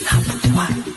One.